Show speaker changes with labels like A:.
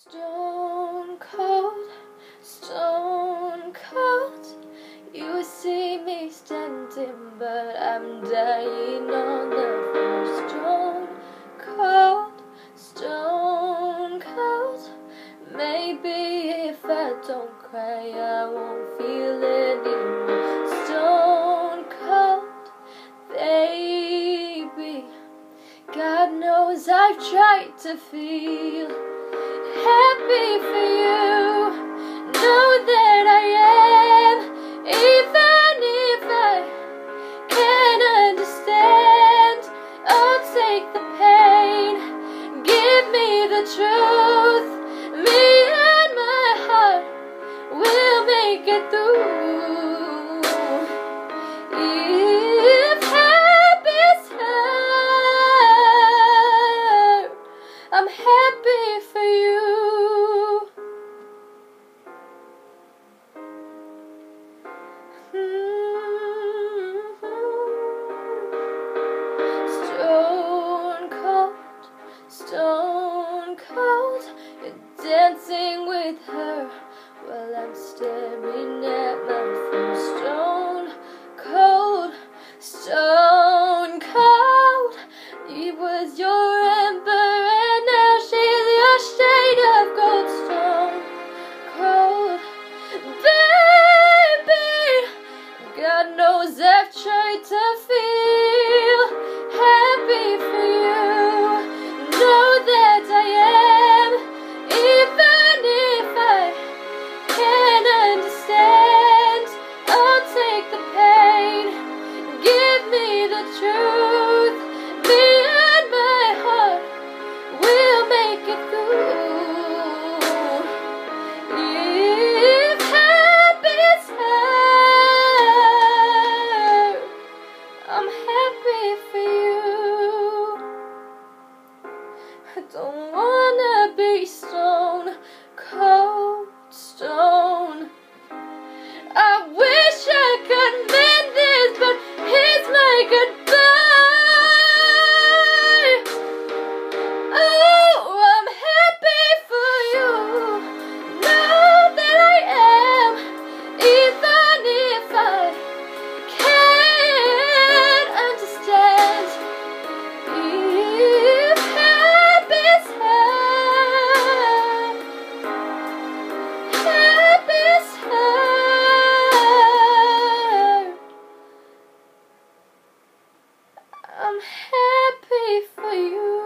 A: Stone cold, stone cold. You see me standing, but I'm dying on the floor. Stone cold, stone cold. Maybe if I don't cry, I won't feel God knows I've tried to feel happy for you. Know that I am, even if I can't understand. I'll take the pain, give me the truth. Me and my heart will make it through. Was it's I'm happy for you.